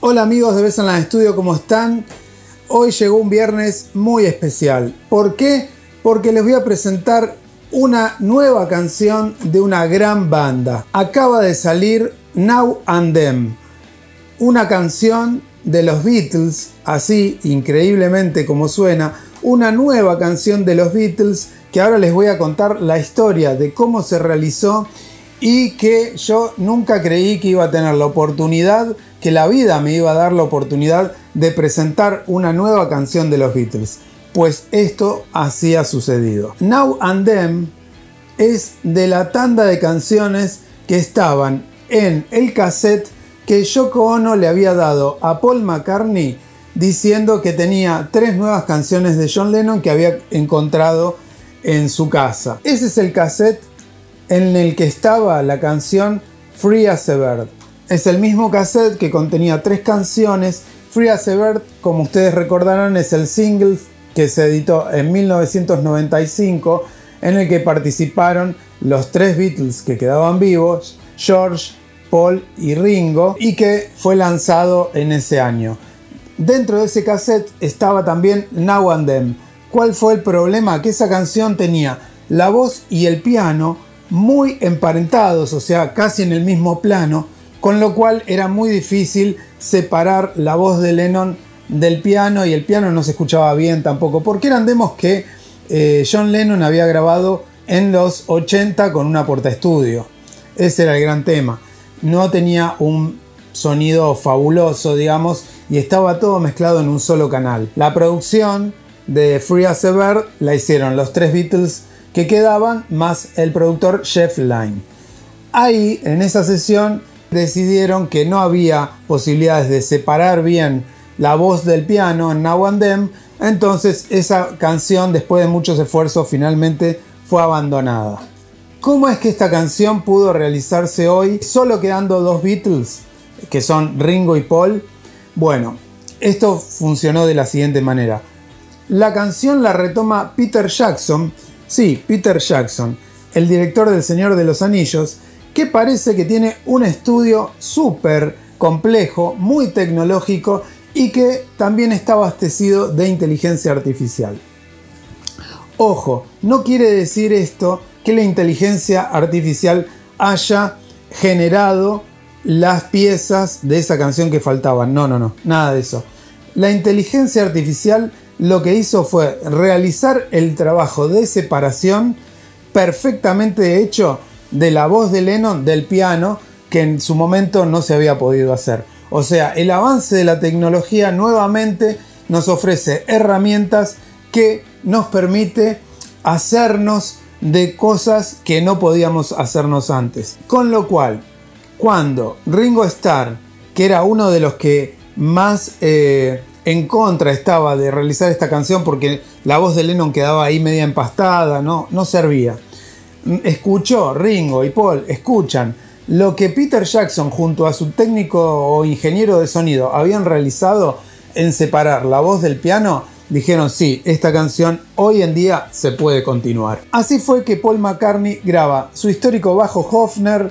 Hola amigos de Besanland Studio, ¿cómo están? Hoy llegó un viernes muy especial. ¿Por qué? Porque les voy a presentar una nueva canción de una gran banda. Acaba de salir Now and Them, una canción de los Beatles, así increíblemente como suena, una nueva canción de los Beatles que ahora les voy a contar la historia de cómo se realizó y que yo nunca creí que iba a tener la oportunidad, que la vida me iba a dar la oportunidad de presentar una nueva canción de los Beatles. Pues esto así ha sucedido. Now and Them es de la tanda de canciones que estaban en el cassette que Yoko Ono le había dado a Paul McCartney diciendo que tenía tres nuevas canciones de John Lennon que había encontrado en su casa. Ese es el cassette en el que estaba la canción Free as a Bird. Es el mismo cassette que contenía tres canciones. Free as a Bird, como ustedes recordarán, es el single que se editó en 1995 en el que participaron los tres Beatles que quedaban vivos, George, Paul y Ringo, y que fue lanzado en ese año. Dentro de ese cassette estaba también Now and Them. ¿Cuál fue el problema? Que esa canción tenía la voz y el piano muy emparentados, o sea, casi en el mismo plano, con lo cual era muy difícil separar la voz de Lennon del piano y el piano no se escuchaba bien tampoco, porque eran demos que eh, John Lennon había grabado en los 80 con una porta estudio. Ese era el gran tema. No tenía un sonido fabuloso, digamos, y estaba todo mezclado en un solo canal. La producción de Free as a Bird la hicieron los tres Beatles que quedaban más el productor Jeff Lynne. Ahí, en esa sesión, decidieron que no había posibilidades de separar bien la voz del piano en Now and Them, entonces esa canción, después de muchos esfuerzos, finalmente fue abandonada. ¿Cómo es que esta canción pudo realizarse hoy solo quedando dos Beatles, que son Ringo y Paul? Bueno, esto funcionó de la siguiente manera. La canción la retoma Peter Jackson, sí, Peter Jackson, el director del Señor de los Anillos, que parece que tiene un estudio súper complejo, muy tecnológico y que también está abastecido de inteligencia artificial. Ojo, no quiere decir esto que la inteligencia artificial haya generado las piezas de esa canción que faltaban. No, no, no, nada de eso. La inteligencia artificial lo que hizo fue realizar el trabajo de separación perfectamente hecho de la voz de Lennon del piano que en su momento no se había podido hacer. O sea, el avance de la tecnología nuevamente nos ofrece herramientas que nos permite hacernos de cosas que no podíamos hacernos antes. Con lo cual, cuando Ringo Starr, que era uno de los que más eh, en contra estaba de realizar esta canción porque la voz de Lennon quedaba ahí media empastada, no, no servía. Escuchó, Ringo y Paul escuchan lo que Peter Jackson junto a su técnico o ingeniero de sonido habían realizado en separar la voz del piano, dijeron sí, esta canción hoy en día se puede continuar. Así fue que Paul McCartney graba su histórico bajo Hofner,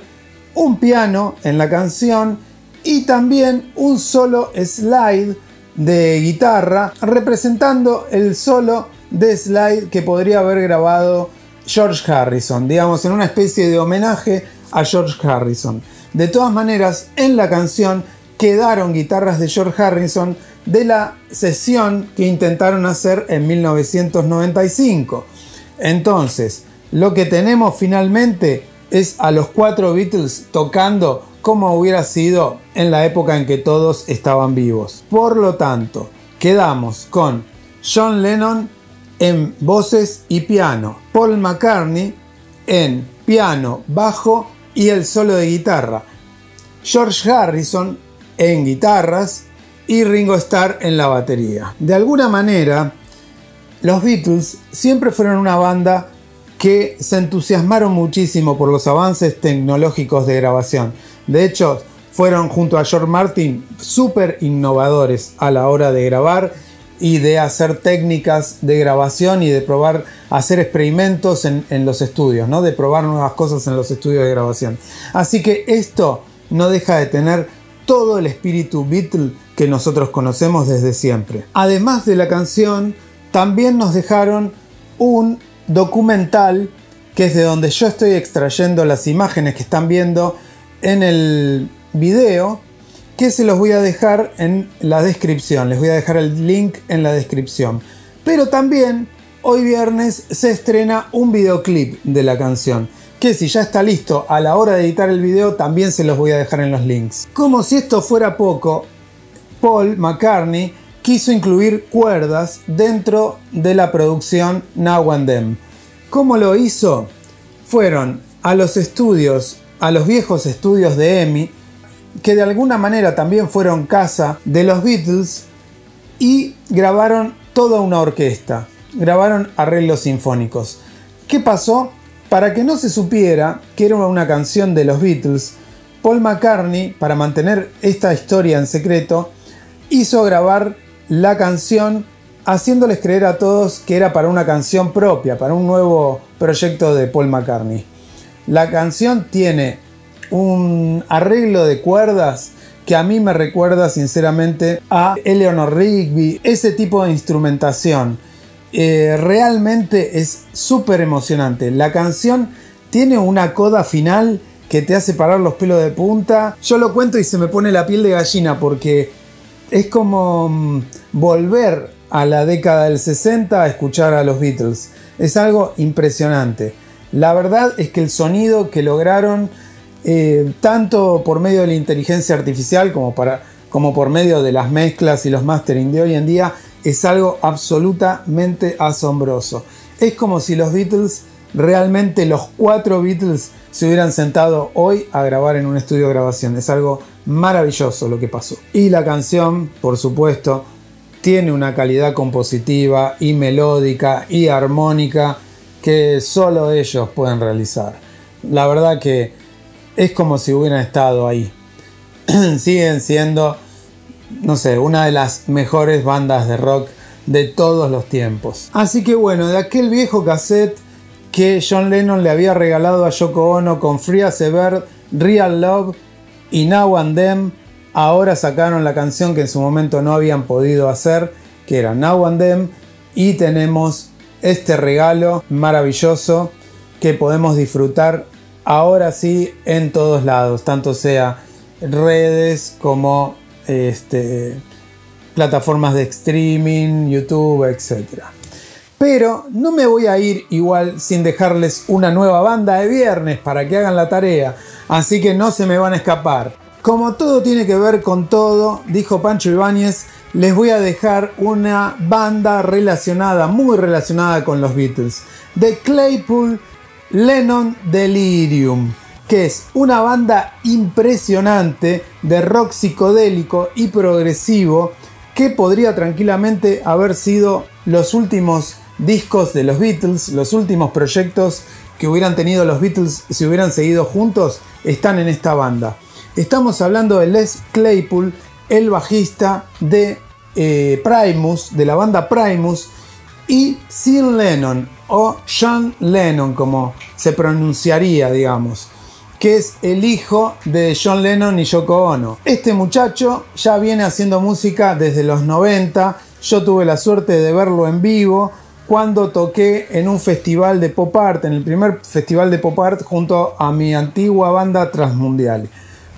un piano en la canción y también un solo slide de guitarra representando el solo de slide que podría haber grabado George Harrison, digamos en una especie de homenaje a George Harrison. De todas maneras, en la canción quedaron guitarras de George Harrison de la sesión que intentaron hacer en 1995. Entonces, lo que tenemos finalmente es a los cuatro Beatles tocando como hubiera sido en la época en que todos estaban vivos. Por lo tanto, quedamos con John Lennon en voces y piano, Paul McCartney en piano, bajo y el solo de guitarra. George Harrison en guitarras y Ringo Starr en la batería. De alguna manera, los Beatles siempre fueron una banda que se entusiasmaron muchísimo por los avances tecnológicos de grabación. De hecho, fueron junto a George Martin súper innovadores a la hora de grabar y de hacer técnicas de grabación y de probar hacer experimentos en, los estudios, ¿no? de probar nuevas cosas en los estudios de grabación. Así que esto no deja de tener todo el espíritu Beatle que nosotros conocemos desde siempre. Además de la canción, también nos dejaron un documental que es de donde yo estoy extrayendo las imágenes que están viendo en el video, que se los voy a dejar en la descripción. Les voy a dejar el link en la descripción. Pero también hoy viernes se estrena un videoclip de la canción que si ya está listo a la hora de editar el video también se los voy a dejar en los links. Como si esto fuera poco, Paul McCartney quiso incluir cuerdas dentro de la producción Now and Them. ¿Cómo lo hizo? Fueron a los estudios, a los viejos estudios de EMI, que de alguna manera también fueron casa de los Beatles, y grabaron toda una orquesta, grabaron arreglos sinfónicos. ¿Qué pasó? Para que no se supiera que era una canción de los Beatles, Paul McCartney, para mantener esta historia en secreto, hizo grabar la canción haciéndoles creer a todos que era para una canción propia, para un nuevo proyecto de Paul McCartney. La canción tiene un arreglo de cuerdas que a mí me recuerda sinceramente a Eleanor Rigby, ese tipo de instrumentación eh, realmente es súper emocionante. La canción tiene una coda final que te hace parar los pelos de punta. Yo lo cuento y se me pone la piel de gallina porque es como mm, volver a la década del 60 a escuchar a los Beatles. Es algo impresionante. La verdad es que el sonido que lograron, eh, tanto por medio de la inteligencia artificial como, como por medio de las mezclas y los mastering de hoy en día, es algo absolutamente asombroso. Es como si los Beatles, realmente los cuatro Beatles, se hubieran sentado hoy a grabar en un estudio de grabación. Es algo maravilloso lo que pasó. Y la canción, por supuesto, tiene una calidad compositiva y melódica y armónica que solo ellos pueden realizar. La verdad que es como si hubieran estado ahí. Siguen siendo no sé, una de las mejores bandas de rock de todos los tiempos. Así que bueno, de aquel viejo cassette que John Lennon le había regalado a Yoko Ono con Free as a Real Love y Now and Them, ahora sacaron la canción que en su momento no habían podido hacer, que era Now and Them, y tenemos este regalo maravilloso que podemos disfrutar ahora sí en todos lados, tanto sea redes como este, plataformas de streaming, YouTube, etc. Pero no me voy a ir igual sin dejarles una nueva banda de viernes para que hagan la tarea, así que no se me van a escapar. Como todo tiene que ver con todo, dijo Pancho Ibáñez, les voy a dejar una banda relacionada, muy relacionada con los Beatles, de Claypool Lennon Delirium que es una banda impresionante de rock psicodélico y progresivo que podría tranquilamente haber sido los últimos discos de los Beatles, los últimos proyectos que hubieran tenido los Beatles si hubieran seguido juntos, están en esta banda. Estamos hablando de Les Claypool, el bajista de eh, Primus, de la banda Primus, y Sean Lennon, o Sean Lennon, como se pronunciaría, digamos que es el hijo de John Lennon y Yoko Ono. Este muchacho ya viene haciendo música desde los 90. Yo tuve la suerte de verlo en vivo cuando toqué en un festival de pop art, en el primer festival de pop art junto a mi antigua banda Transmundial.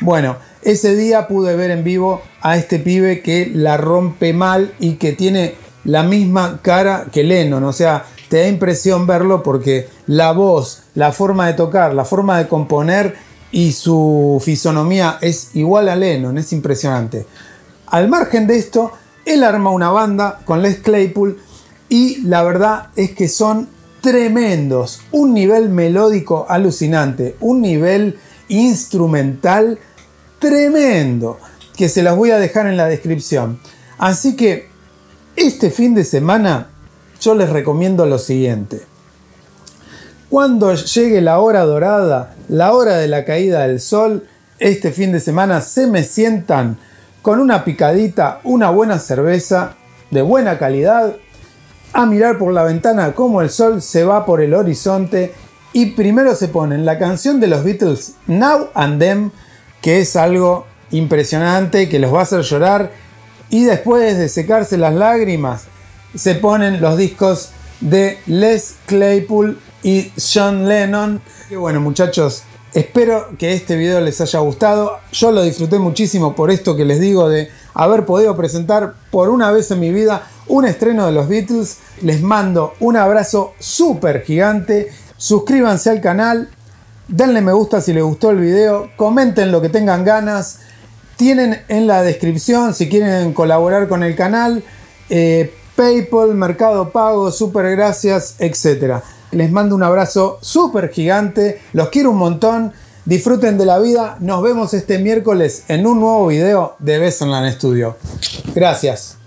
Bueno, ese día pude ver en vivo a este pibe que la rompe mal y que tiene la misma cara que Lennon, o sea, te da impresión verlo porque la voz, la forma de tocar, la forma de componer y su fisonomía es igual a Lennon, es impresionante. Al margen de esto, él arma una banda con Les Claypool y la verdad es que son tremendos, un nivel melódico alucinante, un nivel instrumental tremendo, que se las voy a dejar en la descripción. Así que este fin de semana yo les recomiendo lo siguiente. Cuando llegue la hora dorada, la hora de la caída del sol, este fin de semana se me sientan con una picadita, una buena cerveza de buena calidad a mirar por la ventana cómo el sol se va por el horizonte y primero se ponen la canción de los Beatles Now and Them, que es algo impresionante, que los va a hacer llorar, y después de secarse las lágrimas, se ponen los discos de Les Claypool y John Lennon. Y bueno muchachos, espero que este video les haya gustado. Yo lo disfruté muchísimo por esto que les digo de haber podido presentar por una vez en mi vida un estreno de los Beatles. Les mando un abrazo súper gigante. Suscríbanse al canal, denle me gusta si les gustó el video, comenten lo que tengan ganas. Tienen en la descripción si quieren colaborar con el canal, eh, PayPal, Mercado Pago, super gracias, etc. Les mando un abrazo súper gigante, los quiero un montón, disfruten de la vida, nos vemos este miércoles en un nuevo video de Besonland Studio. Gracias.